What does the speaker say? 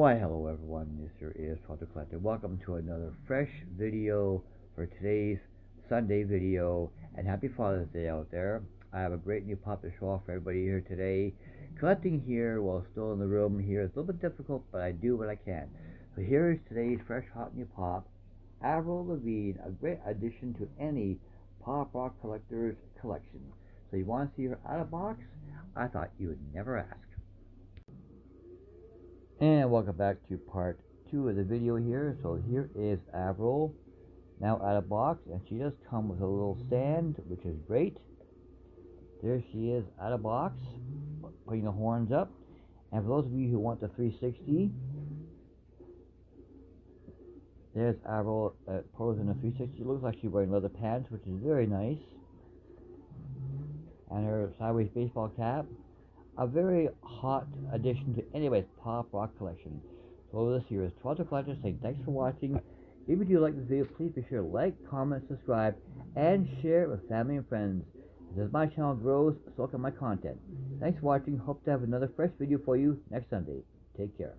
Why, hello everyone, this is Father Collector. Welcome to another fresh video for today's Sunday video, and happy Father's Day out there. I have a great new pop to show off for everybody here today. Collecting here while still in the room here is a little bit difficult, but I do what I can. So here is today's fresh hot new pop, Avril Lavigne, a great addition to any pop rock collector's collection. So you want to see her out of box? I thought you would never ask. And welcome back to part two of the video here. So here is Avril, now out of box, and she does come with a little stand, which is great. There she is out of box, putting the horns up. And for those of you who want the 360, there's Avril uh, posing a 360. It looks like she's wearing leather pants, which is very nice. And her sideways baseball cap a very hot addition to anybody's pop rock collection. So this here is Toronto Collector saying thanks for watching. If you do like this video, please be sure to like, comment, subscribe, and share it with family and friends. As my channel grows, so can my content. Thanks for watching. Hope to have another fresh video for you next Sunday. Take care.